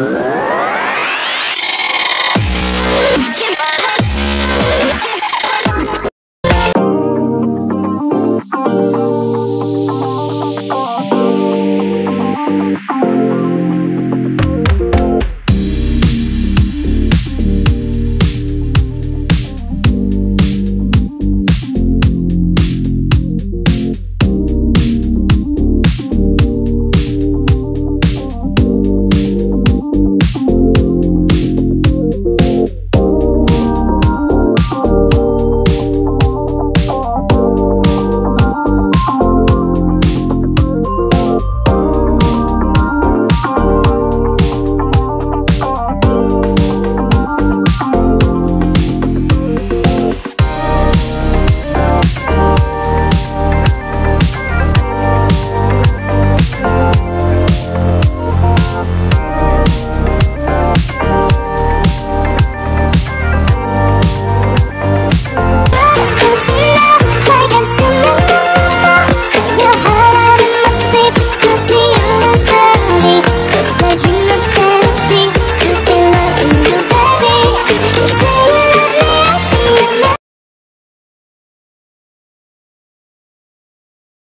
Whoa.